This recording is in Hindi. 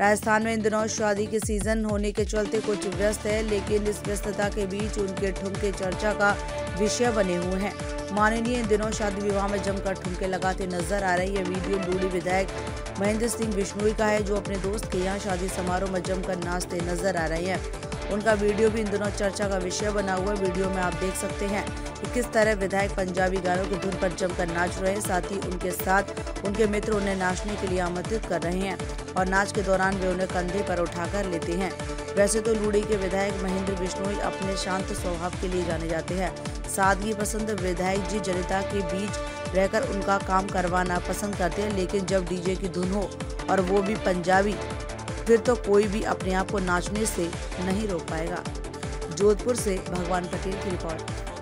राजस्थान में इन दिनों शादी के सीज़न होने के चलते कुछ व्यस्त है, लेकिन इस व्यस्तता के बीच उनके ठुमके चर्चा का विषय बने हुए हैं। माननीय इन दिनों शादी विवाह में जमकर ठुमके लगाते नज़र आ रहे ये वीडियो लूड़ी विधायक महेंद्र सिंह बिश्नोई का है, जो अपने दोस्त के यहाँ शादी समारोह में जमकर नाचते नज़र आ रहे हैं। उनका वीडियो भी इन दिनों चर्चा का विषय बना हुआ वीडियो में आप देख सकते हैं कि किस तरह विधायक पंजाबी गानों की धुन पर जमकर नाच रहे साथ ही उनके साथ उनके मित्र उन्हें नाचने के लिए आमंत्रित कर रहे हैं और नाच के दौरान वे उन्हें कंधे पर उठाकर लेते हैं। वैसे तो लूड़ी के विधायक महेंद्र बिश्नोई अपने शांत स्वभाव के लिए जाने जाते हैं। सादगी पसंद विधायक जी जनता के बीच रहकर उनका काम करवाना पसंद करते हैं, लेकिन जब डीजे की धुन हो और वो भी पंजाबी फिर तो कोई भी अपने आप को नाचने से नहीं रोक पाएगा। जोधपुर से भगवान पटेल की रिपोर्ट।